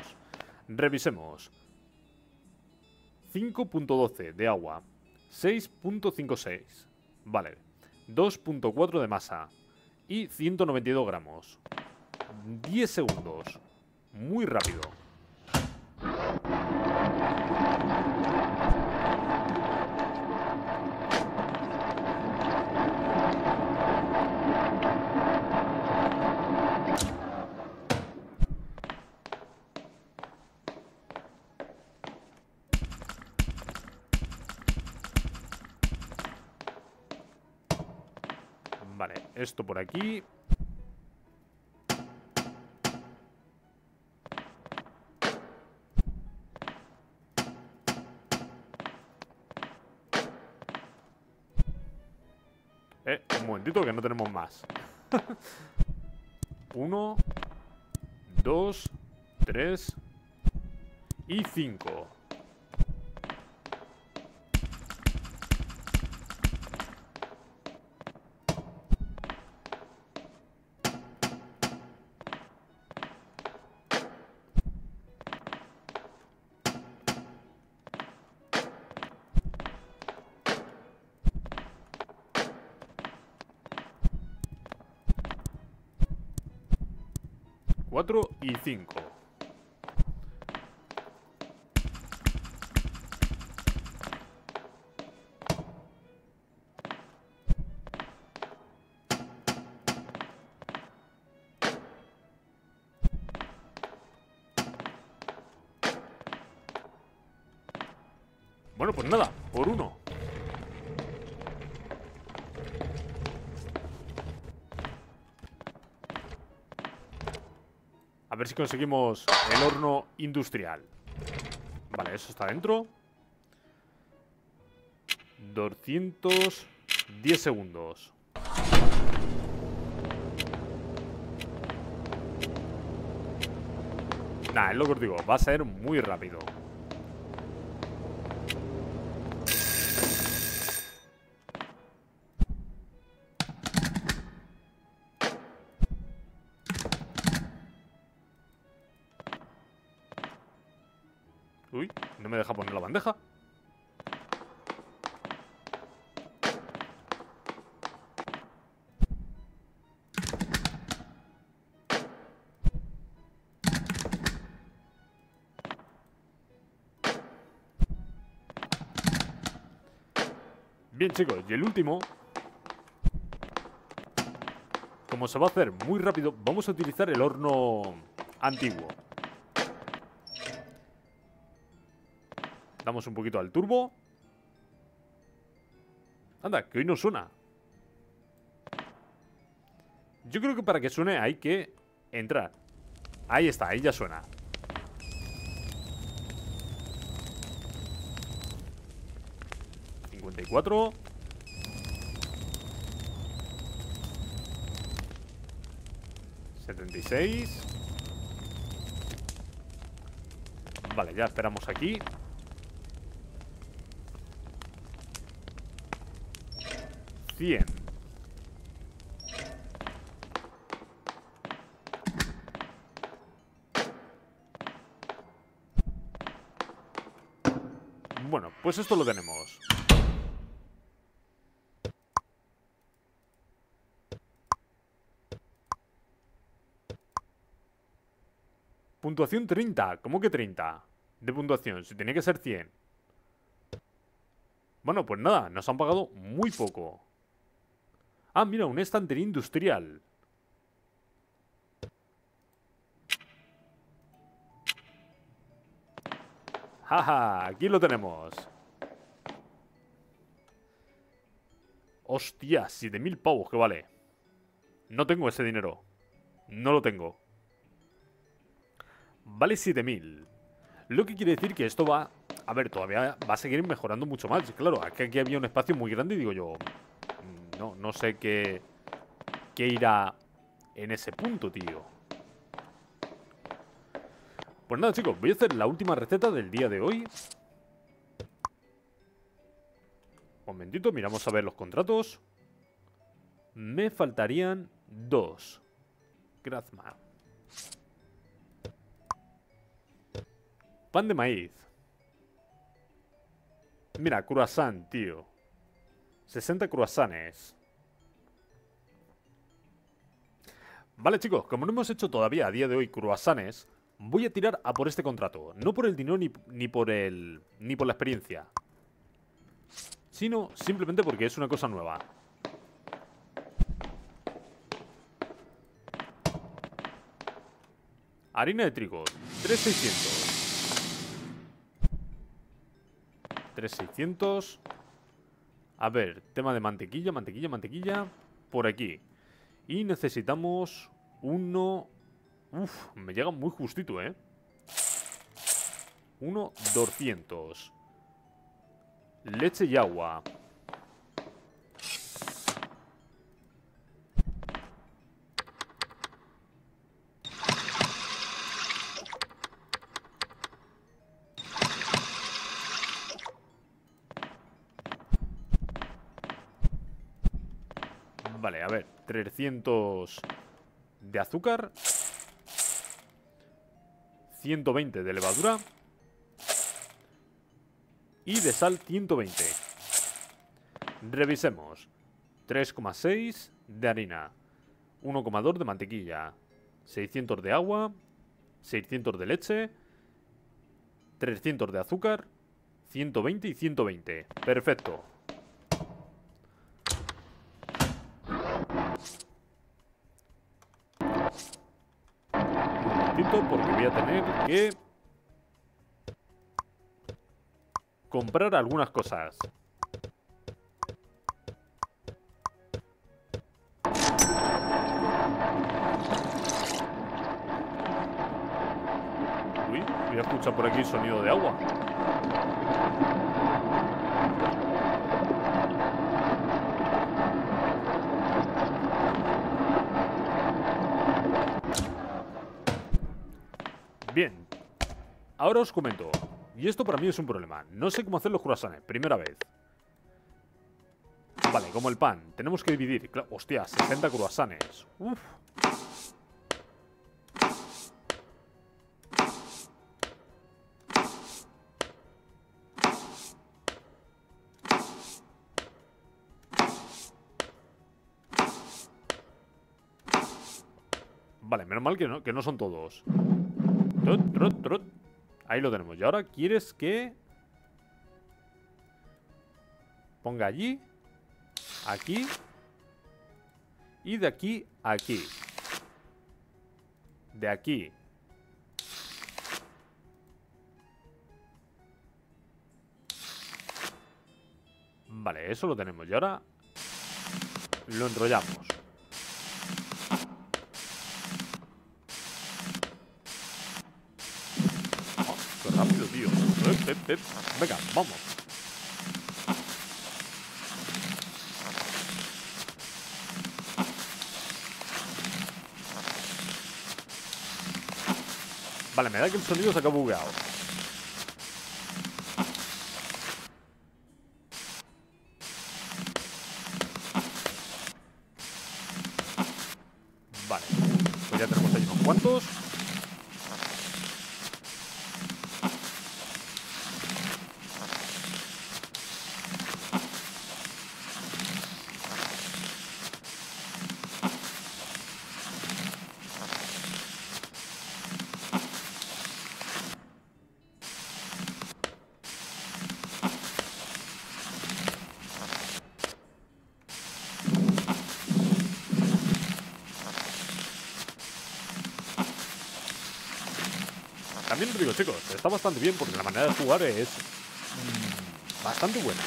Revisemos. 5.12 de agua. 6.56. Vale. 2.4 de masa. Y 192 gramos. 10 segundos. Muy rápido. Esto por aquí. Eh, un momentito que no tenemos más. Uno, dos, tres y cinco. 4 y 5. Bueno, pues nada, por uno. Si conseguimos el horno industrial. Vale, eso está dentro. 210 segundos. Nah, es lo que os digo, va a ser muy rápido. Chicos, y el último. Como se va a hacer muy rápido Vamos a utilizar el horno antiguo. Damos un poquito al turbo. Anda, que hoy no suena. Yo creo que para que suene hay que entrar. Ahí está, ahí ya suena 54 76 Vale, ya esperamos aquí. Cien. Bueno, pues esto lo tenemos Puntuación 30. ¿Cómo que 30? De puntuación. Si tenía que ser 100. Bueno, pues nada. Nos han pagado muy poco. Ah, mira, una estantería industrial. Jaja, aquí lo tenemos. Hostia, 7000 pavos que vale. No tengo ese dinero. No lo tengo vale 7000. Lo que quiere decir que esto va... A ver, todavía va a seguir mejorando mucho más. Claro, aquí, aquí había un espacio muy grande y digo yo... No, no sé qué... Qué irá en ese punto, tío. Pues nada, chicos, voy a hacer la última receta del día de hoy. Un momentito, miramos a ver los contratos. Me faltarían dos. Grazma. Pan de maíz. Mira, croissant, tío. 60 croissants. Vale, chicos, como no hemos hecho todavía a día de hoy croissants, voy a tirar a por este contrato. No por el dinero ni, ni por el... ni por la experiencia. Sino simplemente porque es una cosa nueva. Harina de trigo, 3600. 3600. A ver, tema de mantequilla, mantequilla, mantequilla. Por aquí. Y necesitamos uno... Uf, me llega muy justito, ¿eh? Uno 200. Leche y agua. 300 de azúcar 120 de levadura Y de sal 120 Revisemos. 3,6 de harina 1,2 de mantequilla 600 de agua 600 de leche 300 de azúcar 120 y 120 Perfecto porque voy tener que comprar algunas cosas. Uy, voy a escuchar por aquí sonido de agua. Bien. Ahora os comento. Y esto para mí es un problema. No sé cómo hacer los croissants. Primera vez. Vale, como el pan. Tenemos que dividir. Hostia, 60 croissants. Uf. Vale, menos mal que no, que no son todos. Ahí lo tenemos. Y ahora quieres que... Ponga allí. Aquí. Y de aquí a aquí. De aquí. Vale, eso lo tenemos. Y ahora lo enrollamos. Venga, vamos. Vale, me da que el sonido se ha bugueado. Vale. Pues ya tenemos ahí unos cuantos. También os digo, chicos, bastante bien porque la manera de jugar es bastante buena.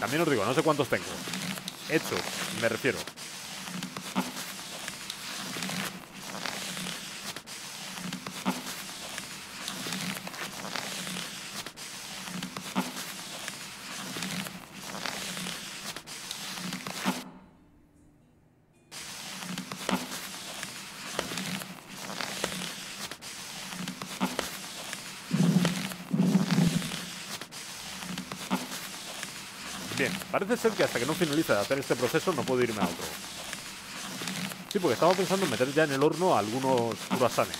También os digo, no sé cuántos tengo. Hecho, me refiero. Parece ser que hasta que no finalice de hacer este proceso no puedo irme a otro. Sí, porque estaba pensando en meter ya en el horno algunos croissants.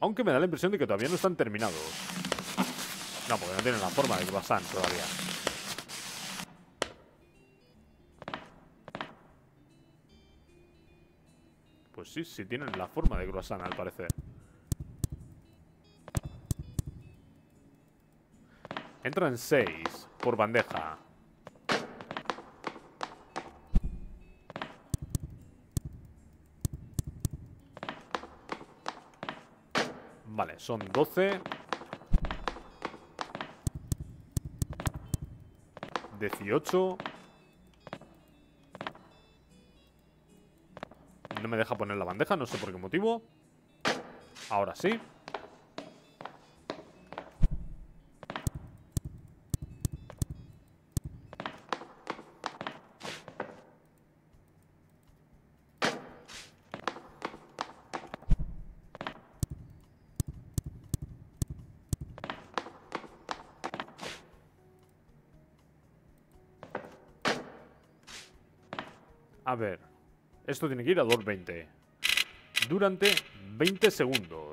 Aunque me da la impresión de que todavía no están terminados. No, porque no tienen la forma de croissant todavía. Pues sí, sí tienen la forma de croissant al parecer. Entran seis por bandeja. Vale, son 12. 18. No me deja poner la bandeja, no sé por qué motivo. Ahora sí. A ver. Esto tiene que ir a 2.20. Durante 20 segundos.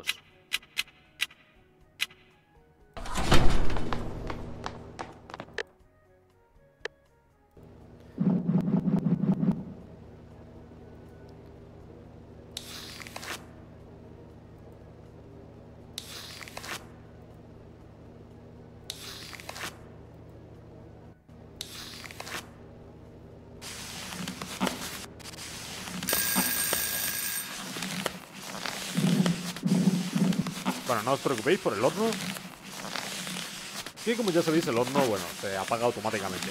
No os preocupéis por el horno. Que como ya sabéis, el horno, bueno, se apaga automáticamente.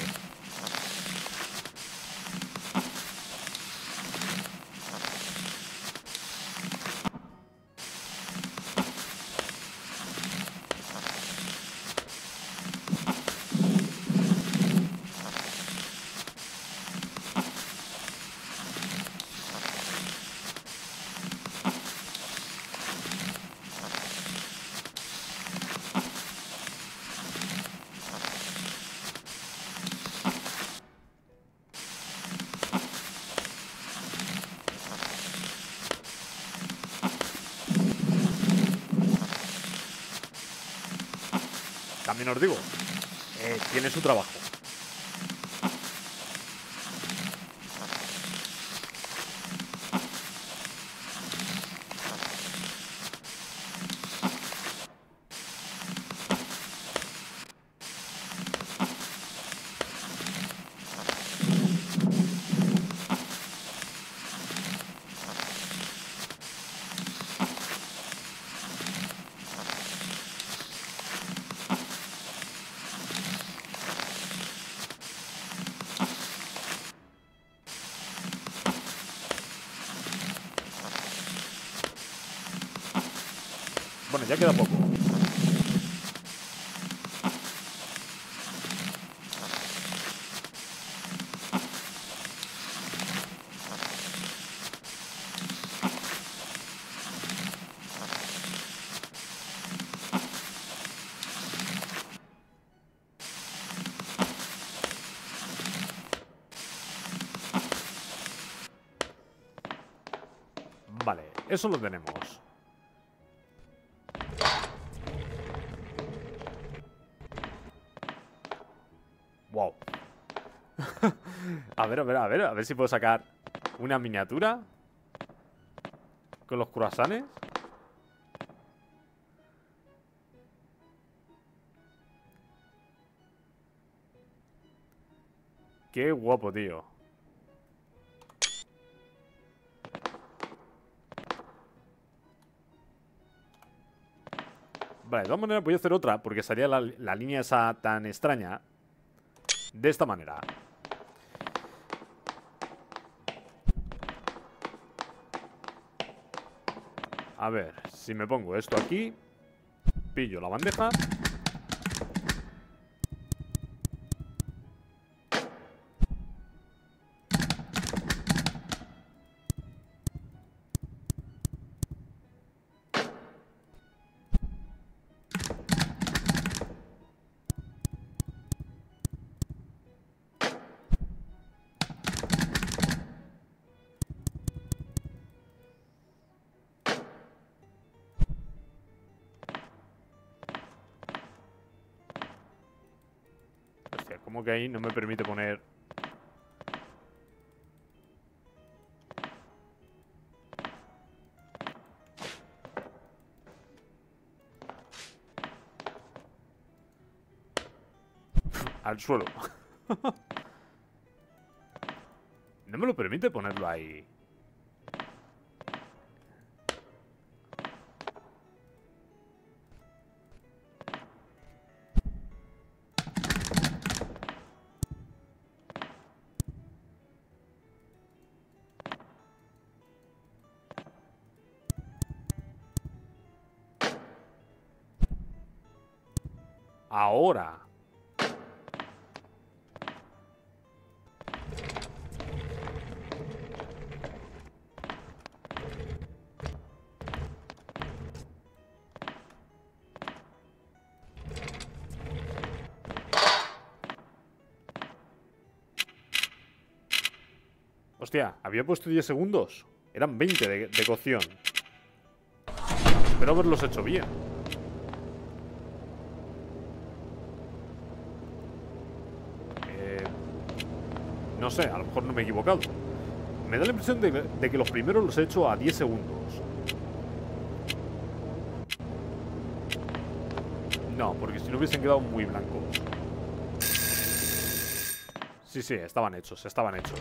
También os digo, eh, tiene su trabajo. Bueno, ya queda poco. Vale, eso lo tenemos. Wow. a ver, a ver, a ver, a ver si puedo sacar una miniatura con los croissants. Qué guapo, tío. De todas maneras voy a hacer otra Porque salía la, la línea esa tan extraña De esta manera. A ver, si me pongo esto aquí Pillo la bandeja Hostia, ¿cómo que ahí no me permite poner...? Al suelo. no me lo permite ponerlo ahí. Había puesto 10 segundos. Eran 20 de, de cocción. Espero haberlos hecho bien. Eh, no sé, a lo mejor no me he equivocado. Me da la impresión de, de que los primeros los he hecho a 10 segundos. No, porque si no hubiesen quedado muy blancos. Sí, sí, estaban hechos, estaban hechos.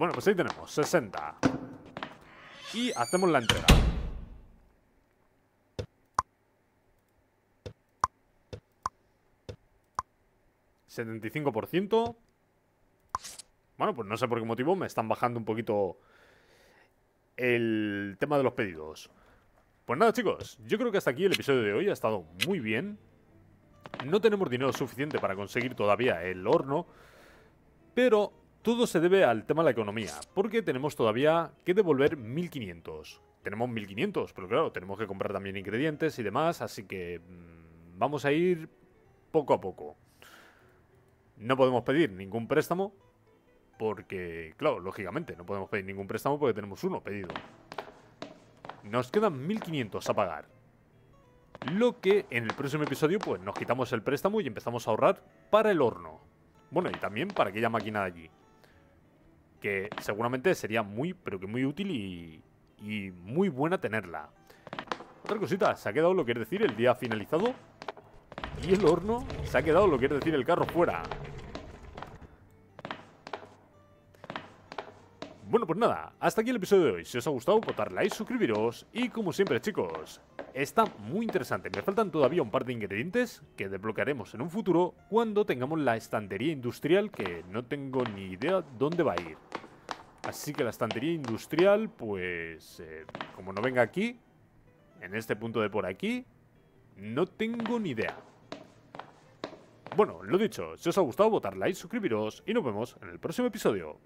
Bueno, pues ahí tenemos, 60. Y hacemos la entrega. ¿75%? Bueno, pues no sé por qué motivo me están bajando un poquito el tema de los pedidos. Pues nada chicos, yo creo que hasta aquí el episodio de hoy ha estado muy bien. No tenemos dinero suficiente para conseguir todavía el horno, pero todo se debe al tema de la economía, porque tenemos todavía que devolver 1500. Tenemos 1500, pero claro, tenemos que comprar también ingredientes y demás, así que mmm, vamos a ir poco a poco. No podemos pedir ningún préstamo, porque, claro, lógicamente, no podemos pedir ningún préstamo porque tenemos uno pedido. Nos quedan 1500 a pagar. Lo que en el próximo episodio, pues nos quitamos el préstamo y empezamos a ahorrar para el horno. Bueno, y también para aquella máquina de allí. Que seguramente sería muy, pero que muy útil y, y muy buena tenerla. Otra cosita, se ha quedado lo que quiere decir el día finalizado. Y el horno se ha quedado lo que quiere decir el carro fuera. Bueno, pues nada, hasta aquí el episodio de hoy. Si os ha gustado, votar like, suscribiros y como siempre, chicos, está muy interesante. Me faltan todavía un par de ingredientes que desbloquearemos en un futuro cuando tengamos la estantería industrial que no tengo ni idea dónde va a ir. Así que la estantería industrial, pues, eh, como no venga aquí, en este punto de por aquí, no tengo ni idea. Bueno, lo dicho, si os ha gustado, votar like, suscribiros y nos vemos en el próximo episodio.